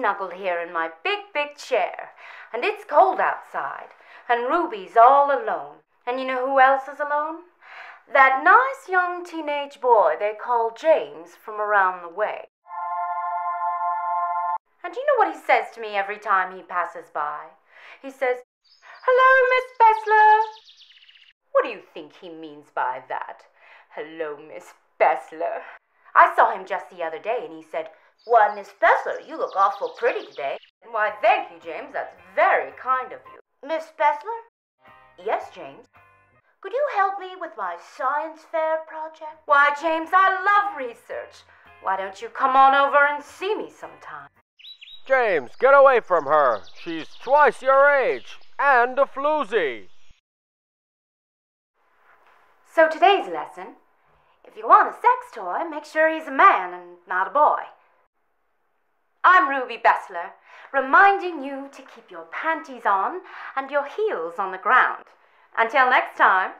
snuggled here in my big, big chair, and it's cold outside, and Ruby's all alone. And you know who else is alone? That nice young teenage boy they call James from around the way. And do you know what he says to me every time he passes by? He says, Hello, Miss Besler. What do you think he means by that? Hello, Miss Besler. I saw him just the other day and he said, Why, Miss Besler, you look awful pretty today. And why, thank you, James. That's very kind of you. Miss Besler, Yes, James. could you help me with my science fair project? Why, James, I love research. Why don't you come on over and see me sometime? James, get away from her. She's twice your age and a floozy. So today's lesson, if you want a sex toy, make sure he's a man and not a boy. I'm Ruby Besler, reminding you to keep your panties on and your heels on the ground. Until next time.